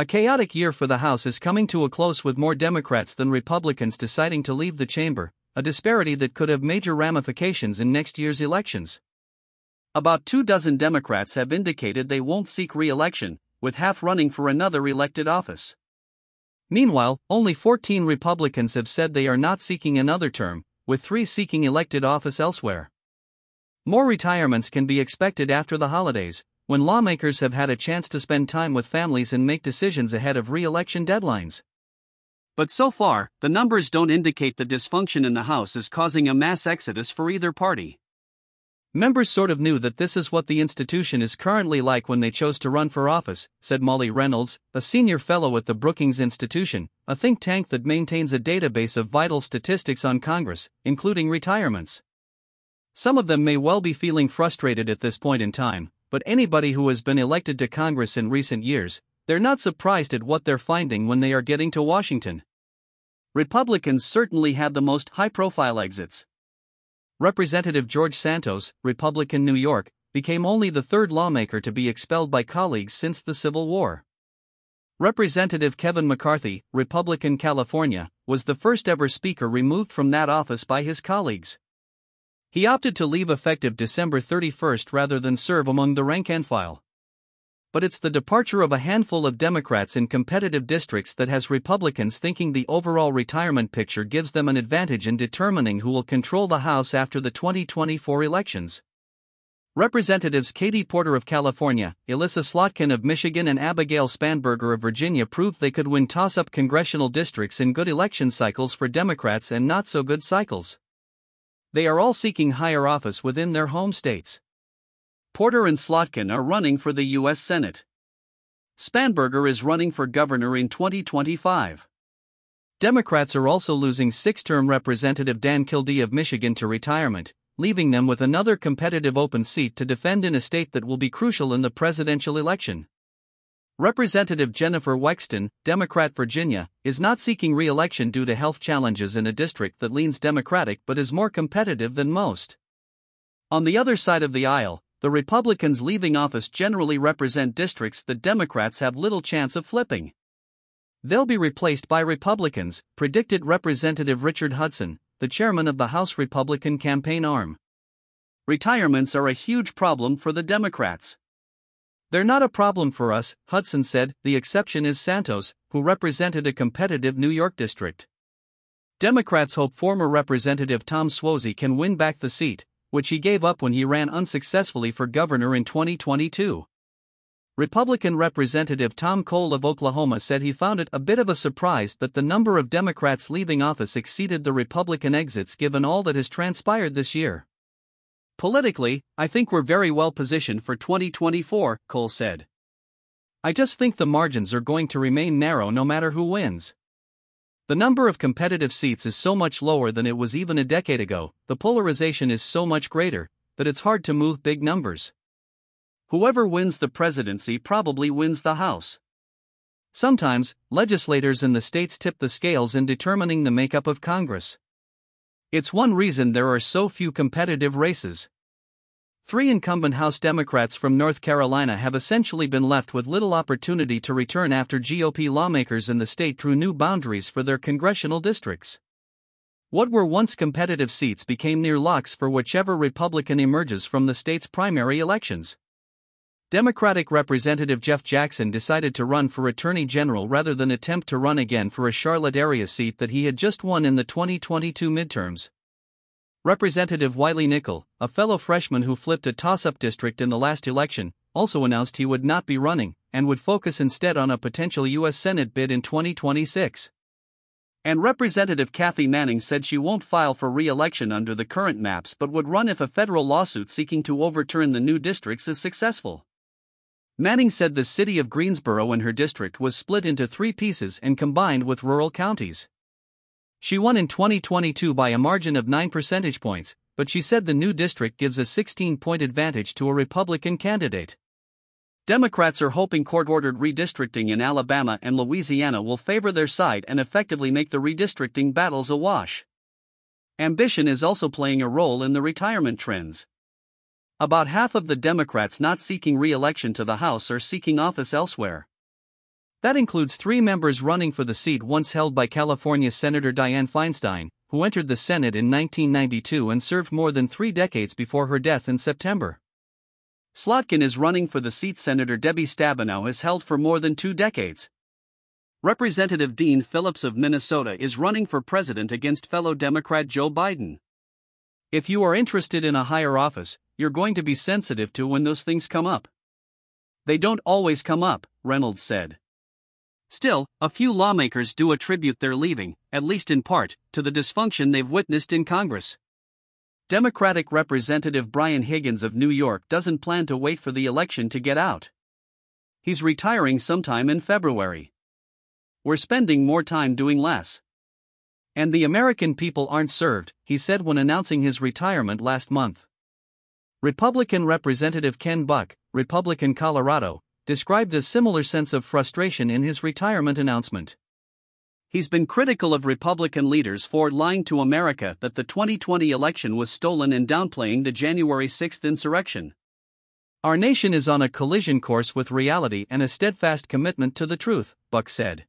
A chaotic year for the House is coming to a close with more Democrats than Republicans deciding to leave the chamber, a disparity that could have major ramifications in next year's elections. About two dozen Democrats have indicated they won't seek re election, with half running for another elected office. Meanwhile, only 14 Republicans have said they are not seeking another term, with three seeking elected office elsewhere. More retirements can be expected after the holidays, when lawmakers have had a chance to spend time with families and make decisions ahead of re election deadlines. But so far, the numbers don't indicate the dysfunction in the House is causing a mass exodus for either party. Members sort of knew that this is what the institution is currently like when they chose to run for office, said Molly Reynolds, a senior fellow at the Brookings Institution, a think tank that maintains a database of vital statistics on Congress, including retirements. Some of them may well be feeling frustrated at this point in time, but anybody who has been elected to Congress in recent years, they're not surprised at what they're finding when they are getting to Washington. Republicans certainly had the most high profile exits. Representative George Santos, Republican New York, became only the third lawmaker to be expelled by colleagues since the Civil War. Representative Kevin McCarthy, Republican California, was the first ever speaker removed from that office by his colleagues. He opted to leave effective December 31 rather than serve among the rank and file. But it's the departure of a handful of Democrats in competitive districts that has Republicans thinking the overall retirement picture gives them an advantage in determining who will control the House after the 2024 elections. Representatives Katie Porter of California, Elissa Slotkin of Michigan, and Abigail Spanberger of Virginia proved they could win toss up congressional districts in good election cycles for Democrats and not so good cycles. They are all seeking higher office within their home states. Porter and Slotkin are running for the U.S. Senate. Spanberger is running for governor in 2025. Democrats are also losing six term Representative Dan Kildee of Michigan to retirement, leaving them with another competitive open seat to defend in a state that will be crucial in the presidential election. Representative Jennifer Wexton, Democrat Virginia, is not seeking re election due to health challenges in a district that leans Democratic but is more competitive than most. On the other side of the aisle, the Republicans leaving office generally represent districts that Democrats have little chance of flipping. They'll be replaced by Republicans, predicted Representative Richard Hudson, the chairman of the House Republican campaign arm. Retirements are a huge problem for the Democrats. They're not a problem for us, Hudson said, the exception is Santos, who represented a competitive New York district. Democrats hope former Representative Tom Suozzi can win back the seat, which he gave up when he ran unsuccessfully for governor in 2022. Republican Representative Tom Cole of Oklahoma said he found it a bit of a surprise that the number of Democrats leaving office exceeded the Republican exits given all that has transpired this year. Politically, I think we're very well positioned for 2024, Cole said. I just think the margins are going to remain narrow no matter who wins. The number of competitive seats is so much lower than it was even a decade ago, the polarization is so much greater, that it's hard to move big numbers. Whoever wins the presidency probably wins the House. Sometimes, legislators in the states tip the scales in determining the makeup of Congress. It's one reason there are so few competitive races. Three incumbent House Democrats from North Carolina have essentially been left with little opportunity to return after GOP lawmakers in the state drew new boundaries for their congressional districts. What were once competitive seats became near locks for whichever Republican emerges from the state's primary elections. Democratic Representative Jeff Jackson decided to run for Attorney General rather than attempt to run again for a Charlotte area seat that he had just won in the 2022 midterms. Representative Wiley Nickel, a fellow freshman who flipped a toss up district in the last election, also announced he would not be running and would focus instead on a potential U.S. Senate bid in 2026. And Representative Kathy Manning said she won't file for re election under the current maps but would run if a federal lawsuit seeking to overturn the new districts is successful. Manning said the city of Greensboro and her district was split into three pieces and combined with rural counties. She won in 2022 by a margin of 9 percentage points, but she said the new district gives a 16 point advantage to a Republican candidate. Democrats are hoping court ordered redistricting in Alabama and Louisiana will favor their side and effectively make the redistricting battles a wash. Ambition is also playing a role in the retirement trends. About half of the Democrats not seeking re election to the House are seeking office elsewhere. That includes three members running for the seat once held by California Senator Dianne Feinstein, who entered the Senate in 1992 and served more than three decades before her death in September. Slotkin is running for the seat Senator Debbie Stabenow has held for more than two decades. Representative Dean Phillips of Minnesota is running for president against fellow Democrat Joe Biden. If you are interested in a higher office, you're going to be sensitive to when those things come up. They don't always come up, Reynolds said. Still, a few lawmakers do attribute their leaving, at least in part, to the dysfunction they've witnessed in Congress. Democratic Representative Brian Higgins of New York doesn't plan to wait for the election to get out. He's retiring sometime in February. We're spending more time doing less. And the American people aren't served, he said when announcing his retirement last month. Republican Representative Ken Buck, Republican Colorado, described a similar sense of frustration in his retirement announcement. He's been critical of Republican leaders for lying to America that the 2020 election was stolen and downplaying the January 6 insurrection. Our nation is on a collision course with reality and a steadfast commitment to the truth, Buck said.